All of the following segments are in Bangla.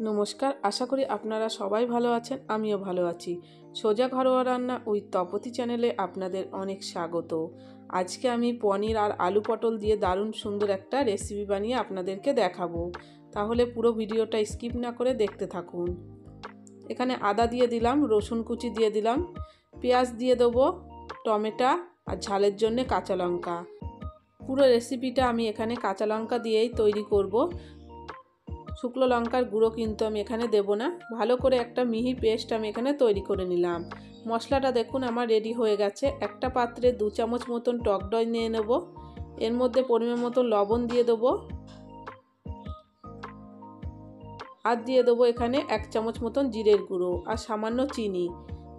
নমস্কার, আশা করি আপনারা সবাই ভালো আছেন, আমিও ভালো আছি। সোজা ঘরোয়া রান্না ওই তপতি চ্যানেলে আপনাদের অনেক স্বাগত। আজকে আমি পনির আর আলু পটল দিয়ে দারুণ সুন্দর একটা রেসিপি বানিয়ে আপনাদেরকে দেখাবো। তাহলে পুরো ভিডিওটা স্কিপ না করে দেখতে থাকুন। এখানে আদা দিয়ে দিলাম, রসুন কুচি দিয়ে দিলাম, পেঁয়াজ দিয়ে দেবো, টমেটো আর ঝালের জন্যে কাঁচা লঙ্কা। পুরো রেসিপিটা আমি এখানে কাঁচা লঙ্কা দিয়েই তৈরি করব। শুকনো লঙ্কার গুঁড়ো কিন্তু আমি এখানে দেব না। ভালো করে একটা মিহি পেস্ট আমি এখানে তৈরি করে নিলাম। মশলাটা দেখুন আমার রেডি হয়ে গেছে। একটা পাত্রে দু চামচ মতন টক দই নিয়ে নেব। এর মধ্যে পরিমাণ মতো লবণ দিয়ে দেবো। আর দিয়ে দেবো এখানে এক চামচ মতন জিরের গুঁড়ো আর সামান্য চিনি।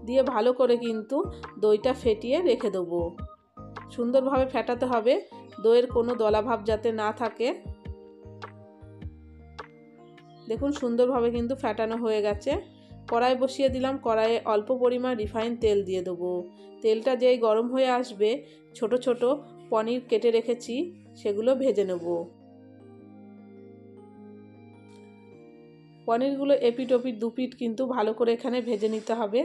দিয়ে ভালো করে কিন্তু দইটা ফেটিয়ে রেখে দেবো। সুন্দরভাবে ফেটাতে হবে। দইয়ের কোনো দলাভাব যাতে না থাকে। দেখুন সুন্দরভাবে কিন্তু ফ্যাটানো হয়ে গেছে। কড়াই বসিয়ে দিলাম, কড়াইয়ে অল্প পরিমাণ রিফাইন তেল দিয়ে দেবো। তেলটা যেই গরম হয়ে আসবে, ছোট ছোট পনির কেটে রেখেছি, সেগুলো ভেজে নেব। পনিরগুলো এপিট ওপিট দুপিট কিন্তু ভালো করে এখানে ভেজে নিতে হবে।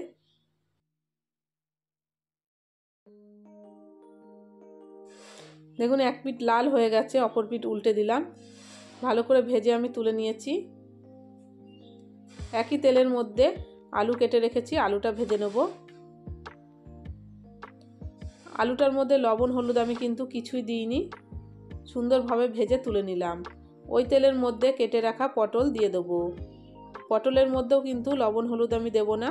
দেখুন এক পিঠ লাল হয়ে গেছে, অপর পিঠ উল্টে দিলাম। ভালো করে ভেজে আমি তুলে নিয়েছি। একই তেলের মধ্যে আলু কেটে রেখেছি, আলুটা ভেজে নেব। আলুটার মধ্যে লবণ, হলুদ আমি কিন্তু কিছুই দিইনি, সুন্দরভাবে ভেজে তুলে নিলাম। ওই তেলের মধ্যে কেটে রাখা পটল দিয়ে দেবো। পটলের মধ্যেও কিন্তু লবণ, হলুদ আমি দেব না।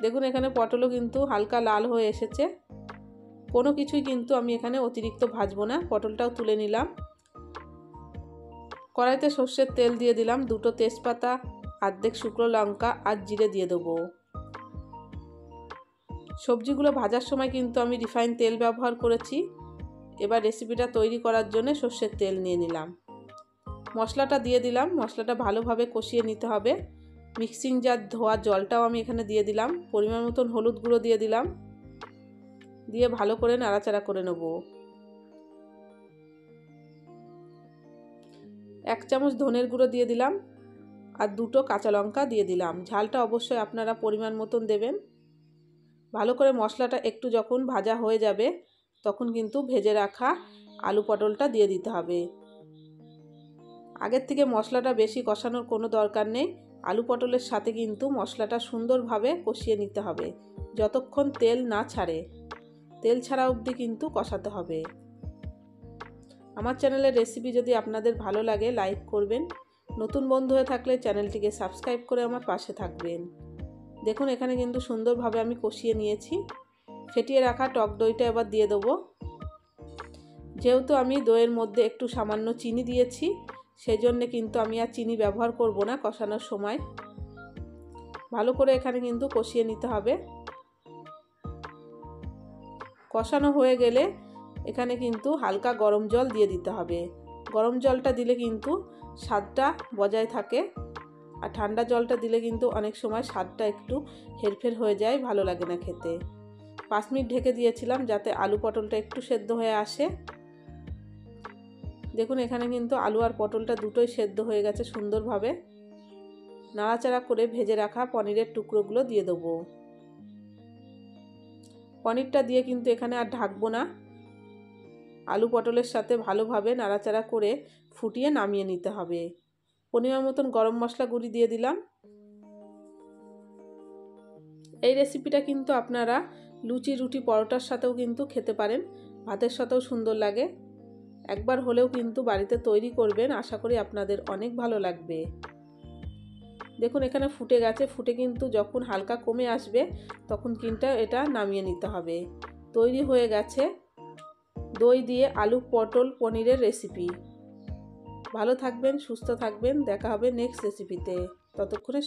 দেখুন, এখানে পটলও কিন্তু হালকা লাল হয়ে এসেছে। কোনো কিছুই কিন্তু আমি এখানে অতিরিক্ত ভাজবো না। পটলটাও তুলে নিলাম। কড়াইতে সর্ষের তেল দিয়ে দিলাম দুটো তেজপাতা আর্ধেক শুকনো লঙ্কা আর জিরে দিয়ে দেবো। সবজিগুলো ভাজার সময় কিন্তু আমি রিফাইন তেল ব্যবহার করেছি। এবার রেসিপিটা তৈরি করার জন্য সর্ষের তেল নিয়ে নিলাম। মশলাটা দিয়ে দিলাম, মশলাটা ভালোভাবে কষিয়ে নিতে হবে। মিক্সিং জার ধোয়া জলটাও আমি এখানে দিয়ে দিলাম, পরিমাণ মতন হলুদ গুঁড়ো দিয়ে দিলাম। দিয়ে ভালো করে নাড়াচাড়া করে নেব। এক চামচ ধনের গুঁড়ো দিয়ে দিলাম আর দুটো কাঁচা লঙ্কা দিয়ে দিলাম। ঝালটা অবশ্যই আপনারা পরিমাণ মতন দেবেন। ভালো করে মশলাটা একটু যখন ভাজা হয়ে যাবে, তখন কিন্তু ভেজে রাখা আলু পটলটা দিয়ে দিতে হবে। আগের থেকে মশলাটা বেশি কষানোর কোনো দরকার নেই। আলু পটলের সাথে কিন্তু মশলাটা সুন্দরভাবে কষিয়ে নিতে হবে, যতক্ষণ তেল না ছাড়ে। তেল ছাড়া অবধি কিন্তু কষাতে হবে। আমার চ্যানেলের রেসিপি যদি আপনাদের ভালো লাগে লাইক করবেন। নতুন বন্ধু হয়ে থাকলে চ্যানেলটিকে সাবস্ক্রাইব করে আমার পাশে থাকবেন। দেখুন, এখানে কিন্তু সুন্দরভাবে আমি কষিয়ে নিয়েছি। ফেটিয়ে রাখা টক দইটা এবার দিয়ে দেবো। যেহেতু আমি দইয়ের মধ্যে একটু সামান্য চিনি দিয়েছি সেই জন্যে কিন্তু আমি আর চিনি ব্যবহার করব না কষানোর সময়। ভালো করে এখানে কিন্তু কষিয়ে নিতে হবে। কষানো হয়ে গেলে এখানে কিন্তু হালকা গরম জল দিয়ে দিতে হবে। গরম জলটা দিলে কিন্তু স্বাদটা বজায় থাকে। আর ঠান্ডা জলটা দিলে কিন্তু অনেক সময় স্বাদটা একটু হেরফের হয়ে যায়, ভালো লাগে না খেতে। পাঁচ মিনিট ঢেকে দিয়েছিলাম যাতে আলু পটলটা একটু সেদ্ধ হয়ে আসে। দেখুন, এখানে কিন্তু আলু আর পটলটা দুটোই সেদ্ধ হয়ে গেছে সুন্দরভাবে। নাড়াচাড়া করে ভেজে রাখা পনিরের টুকরোগুলো দিয়ে দেবো। পনিরটা দিয়ে কিন্তু এখানে আর ঢাকবো না। আলু পটলের সাথে ভালোভাবে নাড়াচাড়া করে ফুটিয়ে নামিয়ে নিতে হবে। পরিমাণ মতন গরম মশলা গুঁড়ি দিয়ে দিলাম। এই রেসিপিটা কিন্তু আপনারা লুচি, রুটি, পরোটার সাথেও কিন্তু খেতে পারেন। ভাতের সাথেও সুন্দর লাগে। একবার হলেও কিন্তু বাড়িতে তৈরি করবেন, আশা করি আপনাদের অনেক ভালো লাগবে। দেখুন, এখানে ফুটে গেছে। ফুটে কিন্তু যখন হালকা কমে আসবে, তখন কিন্তু এটা নামিয়ে নিতে হবে। তৈরি হয়ে গেছে। দই দিয়ে আলু, পটল, পনিরের রেসিপি ভালো থাকবেন, সুস্থ থাকবেন, দেখা হবে নেক্সট রেসিপিতে ততক্ষণে